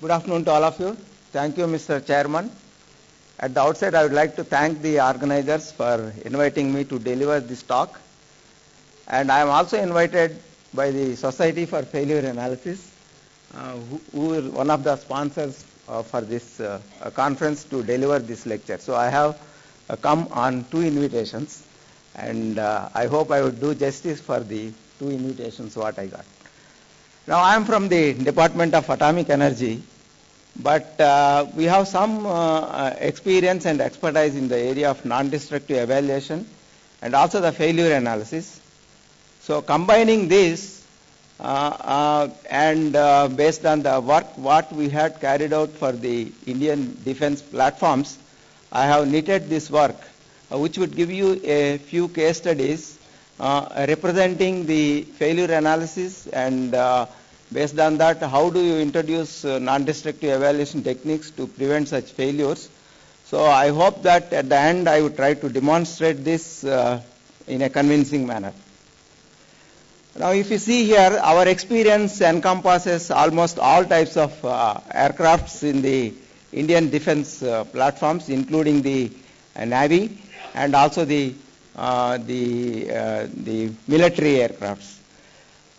Good afternoon to all of you. Thank you, Mr. Chairman. At the outset, I would like to thank the organizers for inviting me to deliver this talk. And I am also invited by the Society for Failure Analysis, uh, who, who is one of the sponsors uh, for this uh, conference to deliver this lecture. So I have uh, come on two invitations, and uh, I hope I would do justice for the two invitations what I got. Now I am from the Department of Atomic Energy, but uh, we have some uh, uh, experience and expertise in the area of non-destructive evaluation and also the failure analysis. So combining this uh, uh, and uh, based on the work what we had carried out for the Indian defense platforms, I have knitted this work which would give you a few case studies representing the failure analysis and uh, based on that how do you introduce uh, non-destructive evaluation techniques to prevent such failures. So I hope that at the end I would try to demonstrate this uh, in a convincing manner. Now if you see here, our experience encompasses almost all types of uh, aircrafts in the Indian defense uh, platforms, including the uh, Navy and also the, uh, the, uh, the military aircrafts.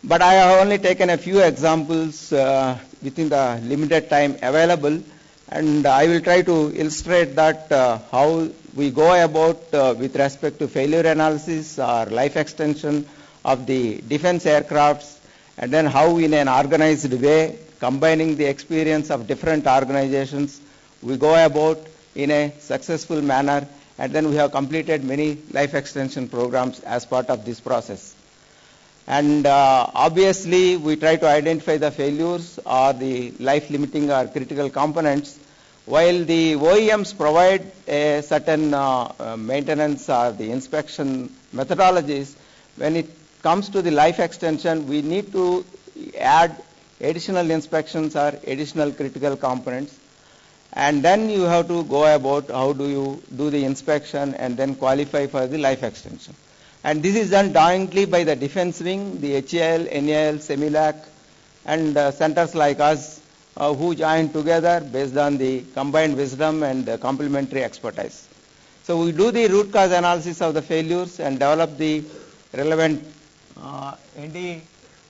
But I have only taken a few examples uh, within the limited time available and I will try to illustrate that uh, how we go about uh, with respect to failure analysis or life extension of the defense aircrafts and then how in an organized way combining the experience of different organizations we go about in a successful manner and then we have completed many life extension programs as part of this process. And uh, obviously we try to identify the failures or the life limiting or critical components while the OEMs provide a certain uh, uh, maintenance or the inspection methodologies when it comes to the life extension, we need to add additional inspections or additional critical components. And then you have to go about how do you do the inspection and then qualify for the life extension. And this is done jointly by the defense wing, the HAL, NAL, CEMILAC, and uh, centers like us uh, who join together based on the combined wisdom and uh, complementary expertise. So we do the root cause analysis of the failures and develop the relevant uh, ND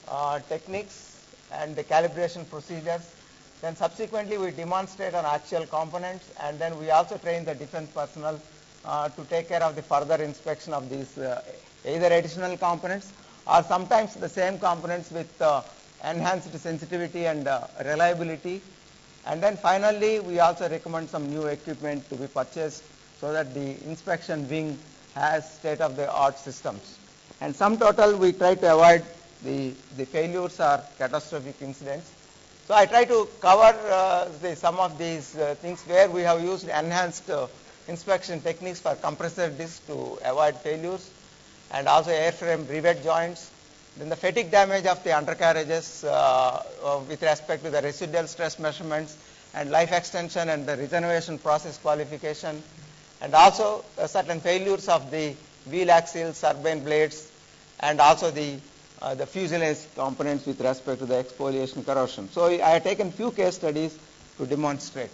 uh, techniques and the calibration procedures. Then subsequently we demonstrate on actual components and then we also train the defense personnel uh, to take care of the further inspection of these uh, either additional components or sometimes the same components with uh, enhanced sensitivity and uh, reliability. And then finally we also recommend some new equipment to be purchased so that the inspection wing has state-of-the-art systems. And sum total, we try to avoid the, the failures or catastrophic incidents. So I try to cover uh, the, some of these uh, things where we have used enhanced uh, inspection techniques for compressor discs to avoid failures and also airframe rivet joints. Then the fatigue damage of the undercarriages uh, uh, with respect to the residual stress measurements and life extension and the regeneration process qualification and also uh, certain failures of the wheel axles, turbine blades and also the uh, the fuselage components with respect to the exfoliation corrosion. So I have taken few case studies to demonstrate.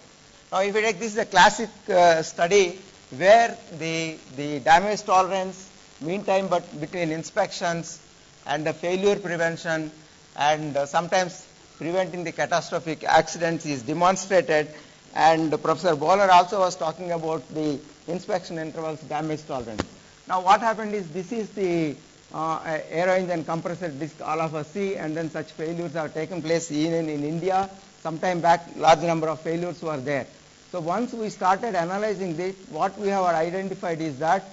Now if you take this is a classic uh, study where the, the damage tolerance, mean time but between inspections and the failure prevention and uh, sometimes preventing the catastrophic accidents is demonstrated and Professor Bowler also was talking about the inspection intervals damage tolerance. Now what happened is this is the uh, aero engine compressor disc all of us see and then such failures have taken place even in India. Sometime back large number of failures were there. So once we started analyzing this, what we have identified is that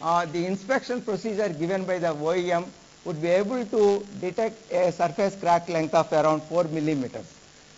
uh, the inspection procedure given by the OEM would be able to detect a surface crack length of around 4 millimeters.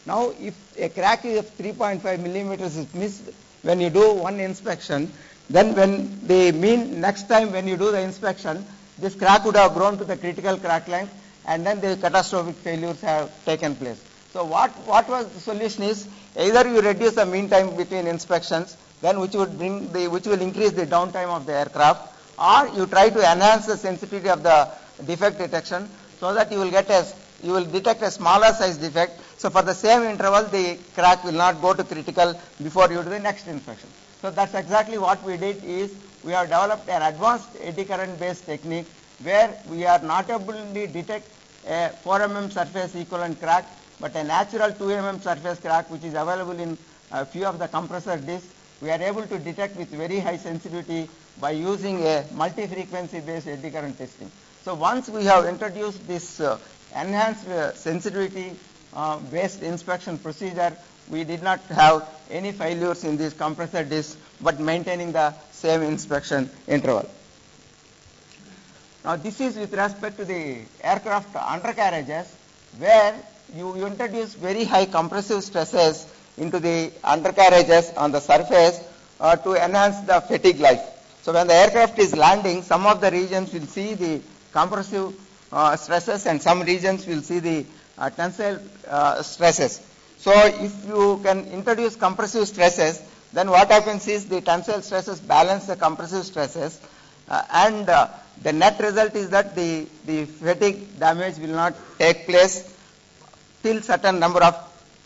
Now if a crack is of 3.5 millimeters is missed when you do one inspection, then when the mean next time when you do the inspection, this crack would have grown to the critical crack length and then the catastrophic failures have taken place. So what, what was the solution is either you reduce the mean time between inspections then which would bring the, which will increase the downtime of the aircraft or you try to enhance the sensitivity of the defect detection so that you will get a you will detect a smaller size defect. So for the same interval, the crack will not go to critical before you do the next inspection. So that's exactly what we did is we have developed an advanced eddy current based technique where we are not able to detect a 4 mm surface equivalent crack, but a natural 2 mm surface crack which is available in a few of the compressor discs. We are able to detect with very high sensitivity by using a multi-frequency based eddy current testing. So once we have introduced this uh, enhanced uh, sensitivity uh, based inspection procedure, we did not have any failures in these compressor discs, but maintaining the same inspection interval. Now this is with respect to the aircraft undercarriages, where you, introduce very high compressive stresses into the undercarriages on the surface uh, to enhance the fatigue life. So when the aircraft is landing, some of the regions will see the compressive uh, stresses and some regions will see the uh, tensile uh, stresses. So if you can introduce compressive stresses, then what happens is the tensile stresses balance the compressive stresses uh, and uh, the net result is that the, the fatigue damage will not take place till certain number of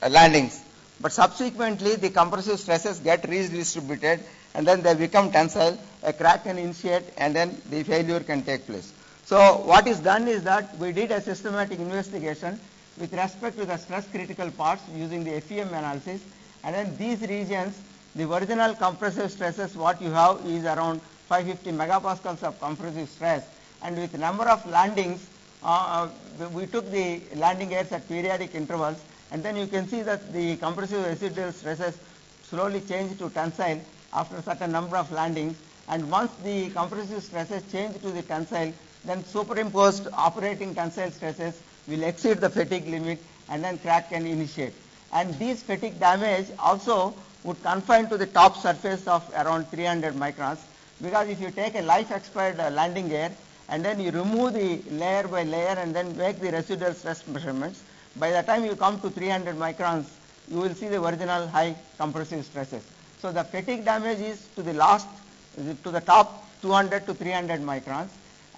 uh, landings. But subsequently the compressive stresses get redistributed and then they become tensile, a crack can initiate and then the failure can take place. So what is done is that we did a systematic investigation with respect to the stress critical parts using the FEM analysis and then these regions the original compressive stresses what you have is around 550 megapascals of compressive stress. And with number of landings uh, we took the landing gears at periodic intervals. And then you can see that the compressive residual stresses slowly change to tensile after a certain number of landings. And once the compressive stresses change to the tensile then superimposed operating tensile stresses will exceed the fatigue limit and then crack can initiate. And these fatigue damage also would confine to the top surface of around 300 microns because if you take a life expired uh, landing gear and then you remove the layer by layer and then make the residual stress measurements, by the time you come to 300 microns, you will see the original high compressive stresses. So the fatigue damage is to the last, to the top 200 to 300 microns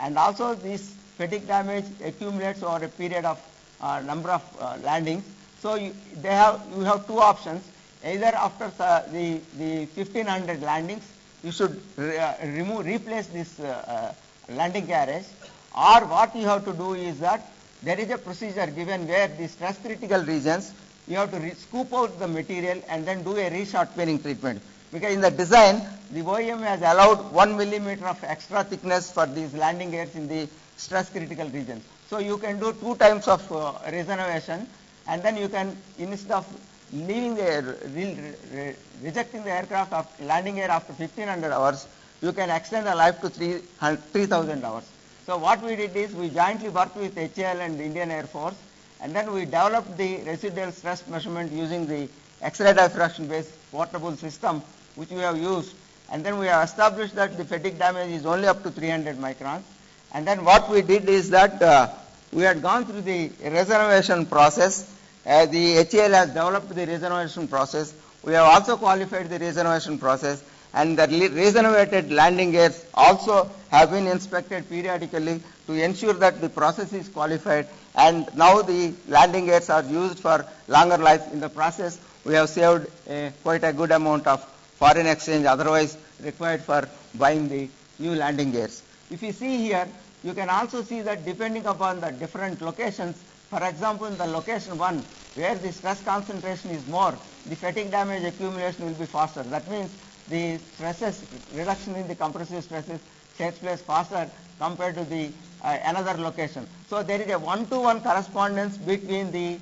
and also this fatigue damage accumulates over a period of uh, number of uh, landings. So you, they have, you have two options. Either after the, the 1500 landings, you should re, uh, remove, replace this uh, uh, landing carriage or what you have to do is that there is a procedure given where the stress critical regions, you have to scoop out the material and then do a peening treatment. Because in the design, the OEM has allowed 1 millimeter of extra thickness for these landing gears in the stress critical regions. So you can do two times of uh, regeneration and then you can, instead of leaving the, re, re, rejecting the aircraft after landing gear after 1500 hours, you can extend the life to 3000 hours. So what we did is we jointly worked with HAL and Indian Air Force and then we developed the residual stress measurement using the X-ray diffraction based portable system which we have used and then we have established that the fatigue damage is only up to 300 microns and then what we did is that uh, we had gone through the reservation process uh, the HAL has developed the regeneration process we have also qualified the regeneration process and the regenerated landing gears also have been inspected periodically to ensure that the process is qualified and now the landing gears are used for longer life in the process we have saved uh, quite a good amount of foreign exchange otherwise required for buying the new landing gears. If you see here, you can also see that depending upon the different locations, for example, in the location 1, where the stress concentration is more, the fatigue damage accumulation will be faster. That means the stresses, reduction in the compressive stresses takes place faster compared to the uh, another location. So there is a one-to-one -one correspondence between the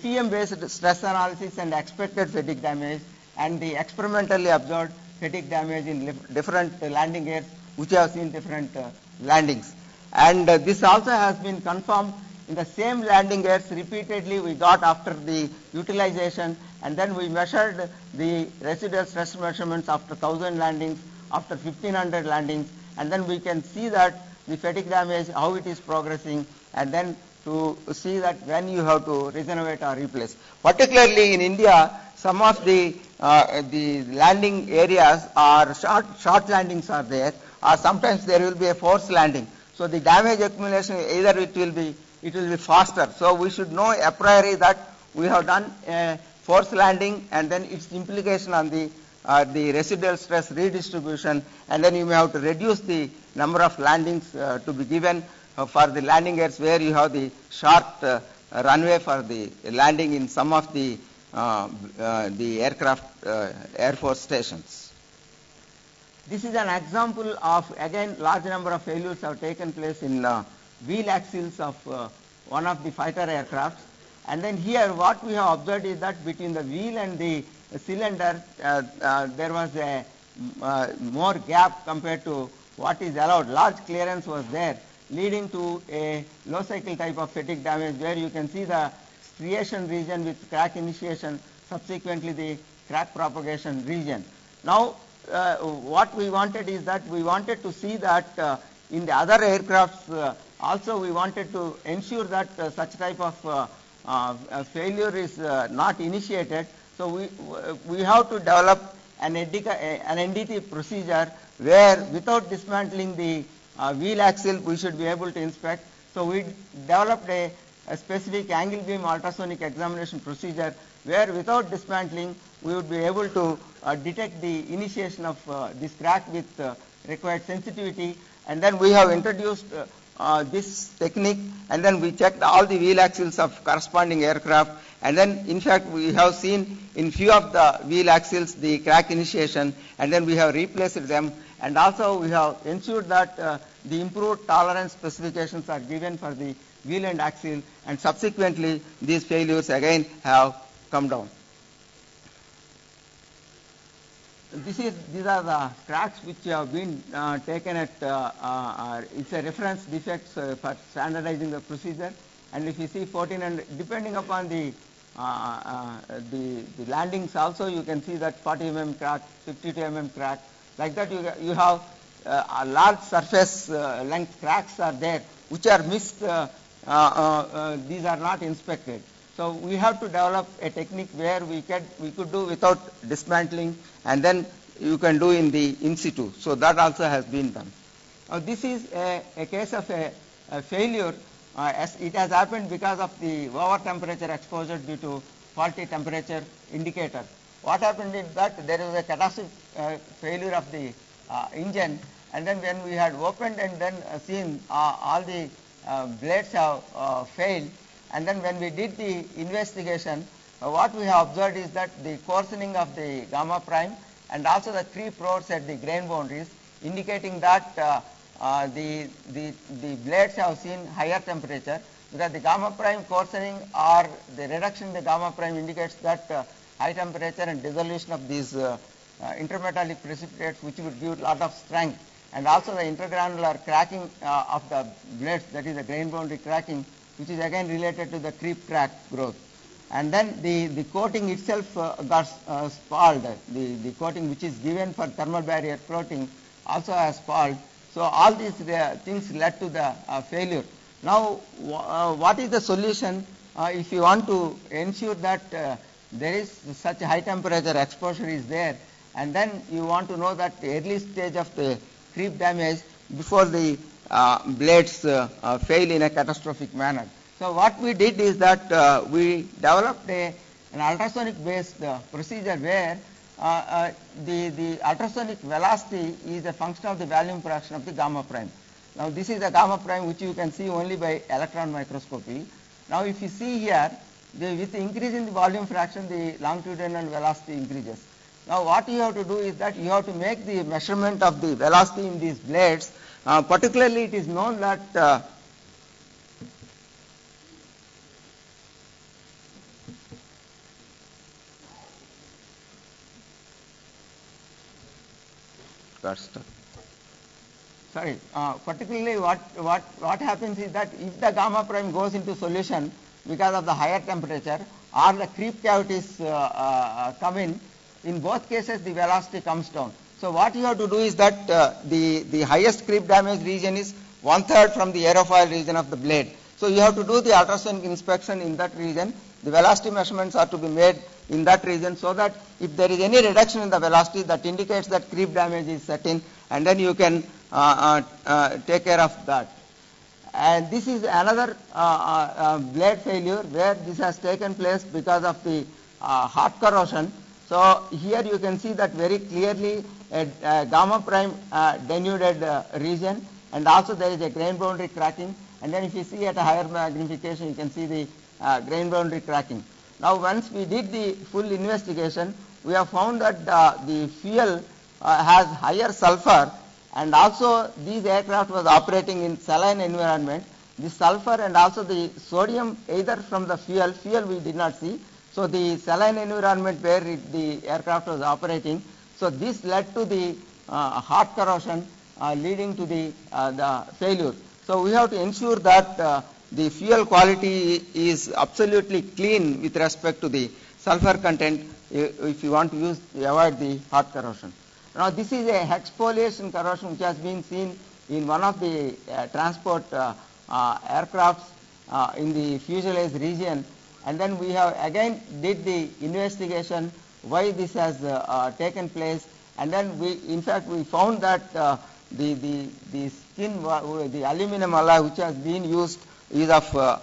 FEM based stress analysis and expected fatigue damage and the experimentally observed fatigue damage in different uh, landing gears which have seen different uh, landings. And uh, this also has been confirmed in the same landing gears repeatedly we got after the utilization and then we measured the residual stress measurements after 1000 landings, after 1500 landings and then we can see that the fatigue damage, how it is progressing and then to see that when you have to regenerate or replace. Particularly in India, some of the uh, the landing areas are short short landings are there, or sometimes there will be a forced landing. So the damage accumulation either it will be it will be faster. So we should know a priori that we have done a forced landing and then its implication on the uh, the residual stress redistribution and then you may have to reduce the number of landings uh, to be given uh, for the landing gears where you have the short uh, runway for the landing in some of the uh, uh, the aircraft air force stations. This is an example of again large number of failures have taken place in wheel axles of uh, one of the fighter aircrafts and then here what we have observed is that between the wheel and the cylinder uh, uh, there was a uh, more gap compared to what is allowed. Large clearance was there leading to a low cycle type of fatigue damage where you can see the striation region with crack initiation subsequently the crack propagation region. Now uh, what we wanted is that we wanted to see that uh, in the other aircrafts uh, also we wanted to ensure that uh, such type of uh, failure is not initiated. So we, we have to develop an, an NDT procedure where without dismantling the wheel axle we should be able to inspect. So we developed a, a specific angle beam ultrasonic examination procedure where without dismantling we would be able to uh, detect the initiation of uh, this crack with uh, required sensitivity and then we have introduced this technique and then we checked all the wheel axles of corresponding aircraft and then in fact we have seen in few of the wheel axles the crack initiation and then we have replaced them and also we have ensured that uh, the improved tolerance specifications are given for the wheel and axle and subsequently these failures again have come down. This is, these are the cracks which have been uh, taken at, uh, uh, it's a reference defects uh, for standardizing the procedure. And if you see 14 and depending upon the, uh, uh, the, the, landings also, you can see that 40 mm crack, 52 mm crack. Like that you, you have a large surface length cracks are there, which are missed, these are not inspected. So we have to develop a technique where we could, we could do without dismantling and then you can do in the in situ. So that also has been done. Now this is a, a case of a, a failure uh, as it has happened because of the over temperature exposure due to faulty temperature indicator. What happened is that there is a catastrophic uh, failure of the uh, engine and then when we had opened and then uh, seen uh, all the uh, blades have failed and then when we did the investigation, uh, what we have observed is that the coarsening of the gamma prime and also the creep rods at the grain boundaries indicating that uh, uh, the, the, the blades have seen higher temperature because the gamma prime coarsening or the reduction in the gamma prime indicates that uh, high temperature and dissolution of these uh, uh, intermetallic precipitates which would give a lot of strength. And also the intergranular cracking of the blades that is the grain boundary cracking which is again related to the creep crack growth. And then the, the coating itself uh, got uh, spalled, the, the coating which is given for thermal barrier coating also has spalled. So all these uh, things led to the uh, failure. Now uh, what is the solution uh, if you want to ensure that there is such high temperature exposure is there and then you want to know that the early stage of the creep damage before the Uh, blades uh, uh, fail in a catastrophic manner. So what we did is that uh, we developed a, an ultrasonic based uh, procedure where the, the ultrasonic velocity is a function of the volume fraction of the gamma prime. Now this is the gamma prime which you can see only by electron microscopy. Now if you see here, the, with the increase in the volume fraction, the longitudinal velocity increases. Now what you have to do is that you have to make the measurement of the velocity in these blades uh, particularly, it is known that uh, Sorry, uh, particularly what, what, what happens is that if the gamma prime goes into solution because of the higher temperature or the creep cavities uh, uh, come in, in both cases the velocity comes down. So what you have to do is that uh, the, the highest creep damage region is one third from the aerofoil region of the blade. So you have to do the ultrasonic inspection in that region. The velocity measurements are to be made in that region so that if there is any reduction in the velocity that indicates that creep damage is set in and then you can uh, uh, uh take care of that. And this is another uh, uh, blade failure where this has taken place because of the hot corrosion. So here you can see that very clearly a, a gamma prime uh, denuded uh, region and also there is a grain boundary cracking and then if you see at a higher magnification you can see the uh, grain boundary cracking. Now once we did the full investigation we have found that uh, the fuel uh, has higher sulfur and also these aircraft was operating in saline environment. The sulfur and also the sodium either from the fuel, fuel we did not see. So the saline environment where it, the aircraft was operating. So this led to the uh, hot corrosion uh, leading to the, uh, the failure. So we have to ensure that uh, the fuel quality is absolutely clean with respect to the sulfur content if you want to use avoid the hot corrosion. Now this is a exfoliation corrosion which has been seen in one of the uh, transport uh, aircrafts in the fuselage region and then we have again did the investigation why this has uh, uh, taken place. And then we in fact we found that the, the, the skin the aluminum alloy which has been used is of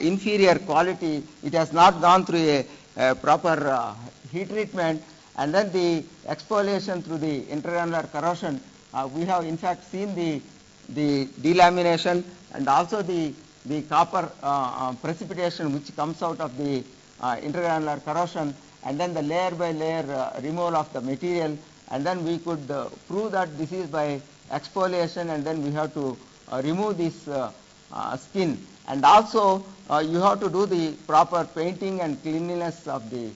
inferior quality. It has not gone through a, a proper heat treatment. And then the exfoliation through the intergranular corrosion, uh, we have in fact seen the, the delamination and also the, the copper uh, uh, precipitation which comes out of the uh, intergranular corrosion and then the layer by layer removal of the material and then we could prove that this is by exfoliation and then we have to remove this skin and also you have to do the proper painting and cleanliness of the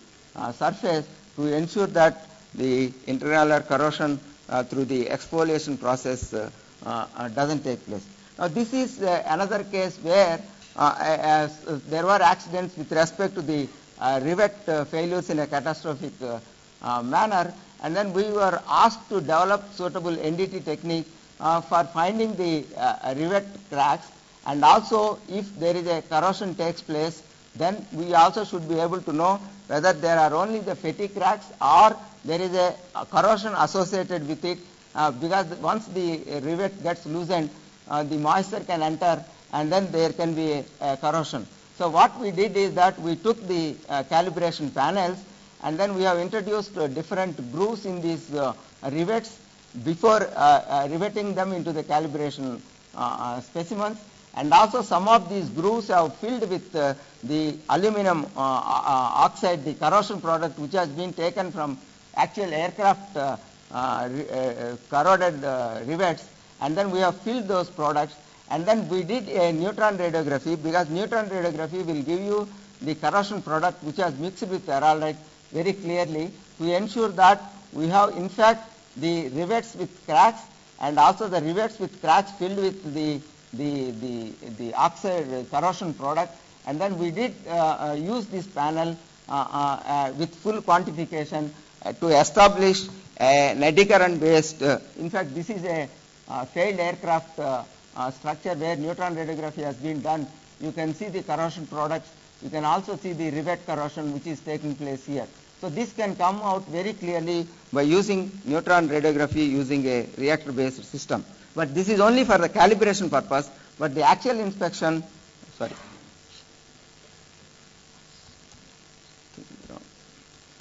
surface to ensure that the intergranular corrosion uh, through the exfoliation process uh, uh, doesn't take place. Now this is another case where as, there were accidents with respect to the rivet failures in a catastrophic manner. And then we were asked to develop suitable NDT technique uh, for finding the uh, rivet cracks. And also if there is a corrosion takes place then we also should be able to know whether there are only the fatigue cracks or there is a, corrosion associated with it uh, because once the rivet gets loosened uh, the moisture can enter and then there can be a, a corrosion. So what we did is that we took the uh, calibration panels and then we have introduced uh, different grooves in these uh, rivets before uh, riveting them into the calibration specimens and also some of these grooves have filled with uh, the aluminum uh, uh, oxide, the corrosion product which has been taken from actual aircraft uh, uh, uh, corroded rivets and then we have filled those products. And then we did a neutron radiography because neutron radiography will give you the corrosion product which has mixed with araldite very clearly. To ensure that we have in fact the rivets with cracks and also the rivets with cracks filled with the the, the, the oxide corrosion product. And then we did uh, uh, use this panel uh, with full quantification to establish an eddy current based, in fact this is a Uh, failed aircraft uh, uh, structure where neutron radiography has been done. You can see the corrosion products. You can also see the rivet corrosion which is taking place here. So this can come out very clearly by using neutron radiography using a reactor based system but this is only for the calibration purpose, but the actual inspection, sorry.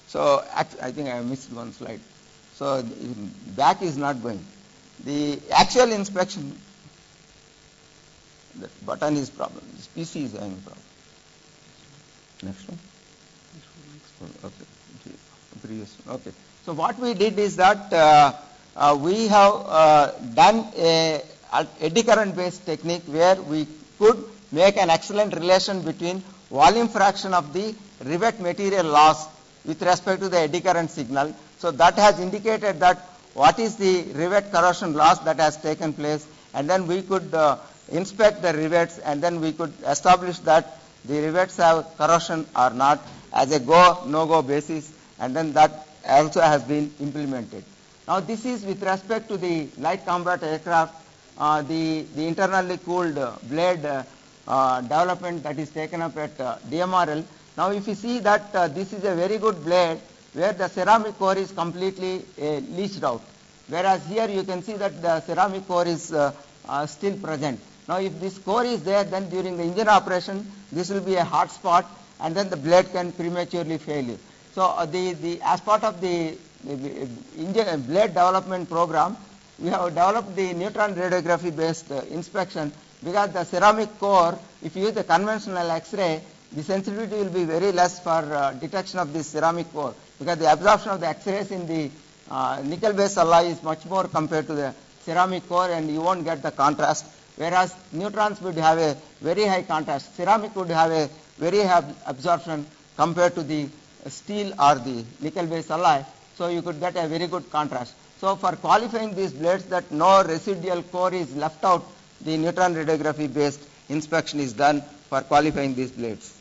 So I think I missed one slide. So back is not going. The actual inspection, the button is problem. This PC is having problem. Next one. Okay. Previous. Okay. So what we did is that. Uh, uh, we have uh, done a eddy current based technique where we could make an excellent relation between volume fraction of the rivet material loss with respect to the eddy current signal. So that has indicated that what is the rivet corrosion loss that has taken place and then we could uh, inspect the rivets and then we could establish that the rivets have corrosion or not as a go no go basis and then that also has been implemented. Now this is with respect to the light combat aircraft, uh, the, the internally cooled uh, blade development that is taken up at uh, DMRL. Now if you see that uh, this is a very good blade where the ceramic core is completely leached out. Whereas here you can see that the ceramic core is still present. Now, if this core is there, then during the engine operation, this will be a hot spot, and then the blade can prematurely fail you. So, uh, the, the, as part of the engine, blade development program, we have developed the neutron radiography based uh, inspection because the ceramic core, if you use the conventional X-ray, the sensitivity will be very less for uh, detection of this ceramic core because the absorption of the X-rays in the uh, nickel based alloy is much more compared to the ceramic core and you won't get the contrast whereas neutrons would have a very high contrast. Ceramic would have a very high absorption compared to the steel or the nickel based alloy. So you could get a very good contrast. So for qualifying these blades that no residual core is left out, the neutron radiography based inspection is done for qualifying these blades.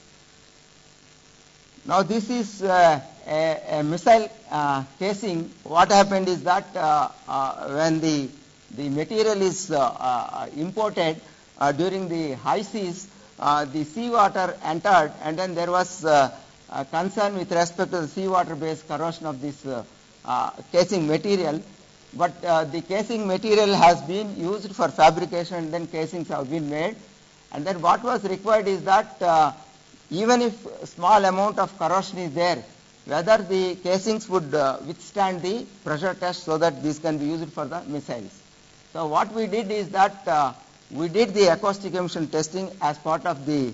Now this is uh, a, a, missile uh, casing. What happened is that uh, uh when the the material is uh, uh, imported during the high seas, the seawater entered, and then there was concern with respect to the seawater-based corrosion of this casing material. But the casing material has been used for fabrication, and then casings have been made. And then what was required is that even if small amount of corrosion is there, whether the casings would uh, withstand the pressure test so that these can be used for the missiles. So what we did is that uh, we did the acoustic emission testing as part of the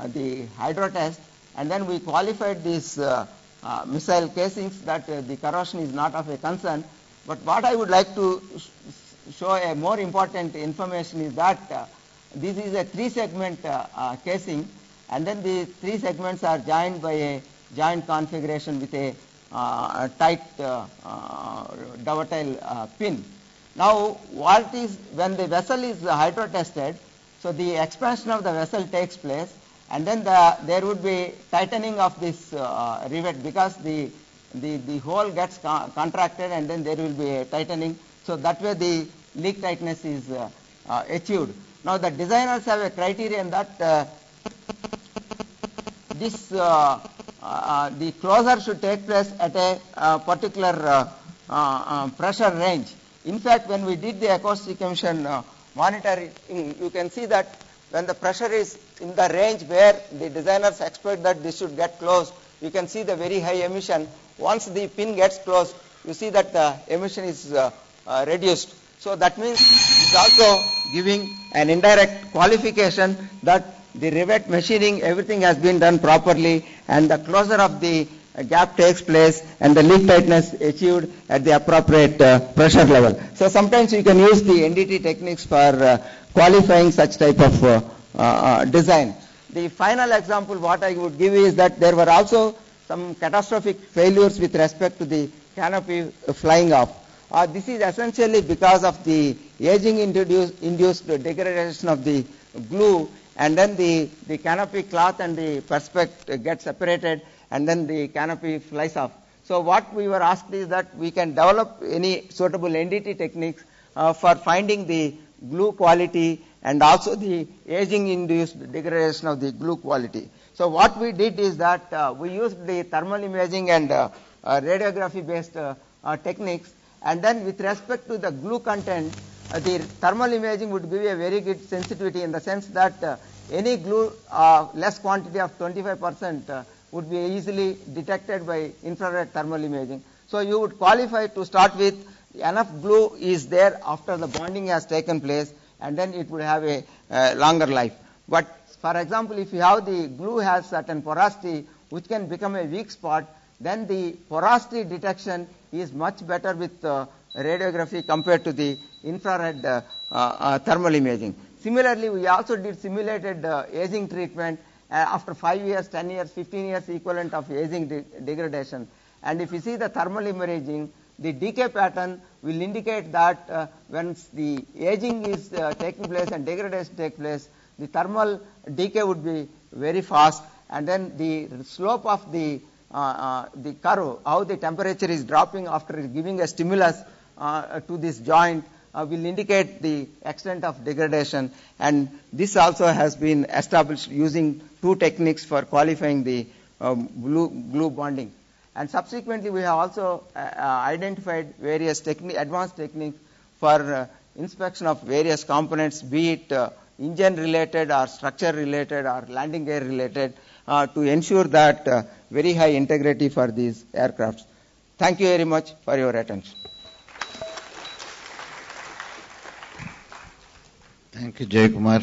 uh, the hydro test and then we qualified these uh, uh, missile casings that uh, the corrosion is not of a concern. But what I would like to sh show a more important information is that this is a three segment casing and then the three segments are joined by a joint configuration with a uh, tight uh, uh, dovetail uh, pin. Now, what is when the vessel is hydro tested, so the expansion of the vessel takes place and then the, there would be tightening of this uh, rivet because the, the, the hole gets co contracted and then there will be a tightening. So, that way the leak tightness is achieved. Now, the designers have a criterion that this uh, Uh, uh, the closure should take place at a uh, particular uh, pressure range. In fact, when we did the acoustic emission monitoring, mm, you can see that when the pressure is in the range where the designers expect that this should get closed, you can see the very high emission. Once the pin gets closed, you see that the emission is uh, uh, reduced. So that means it's also giving an indirect qualification that the rivet machining, everything has been done properly and the closure of the gap takes place and the leak tightness achieved at the appropriate uh, pressure level. So sometimes you can use the NDT techniques for uh, qualifying such type of uh, uh, uh, design. The final example what I would give is that there were also some catastrophic failures with respect to the canopy flying off. Uh, this is essentially because of the aging induced degradation of the glue and then the, the canopy cloth and the perspex get separated and then the canopy flies off. So what we were asked is that we can develop any suitable NDT techniques uh, for finding the glue quality and also the aging induced degradation of the glue quality. So what we did is that uh, we used the thermal imaging and uh, uh radiography based uh, uh, techniques and then with respect to the glue content the thermal imaging would give you a very good sensitivity in the sense that uh, any glue uh, less quantity of 25 percent uh, would be easily detected by infrared thermal imaging. So you would qualify to start with enough glue is there after the bonding has taken place and then it would have a uh, longer life. But for example, if you have the glue has certain porosity which can become a weak spot, then the porosity detection is much better with uh, radiography compared to the infrared uh, uh, thermal imaging. Similarly, we also did simulated aging treatment after 5 years, 10 years, 15 years equivalent of aging de degradation. And if you see the thermal imaging, the decay pattern will indicate that uh, when the aging is uh, taking place and degradation takes place, the thermal decay would be very fast and then the slope of the uh, the curve, how the temperature is dropping after giving a stimulus uh, to this joint uh, will indicate the extent of degradation and this also has been established using two techniques for qualifying the um, glue, glue, bonding. And subsequently we have also uh, uh identified various techni advanced techniques for uh, inspection of various components, be it uh, engine related or structure related or landing gear related uh, to ensure that uh, very high integrity for these aircrafts. Thank you very much for your attention. Thank you, Jay Kumar.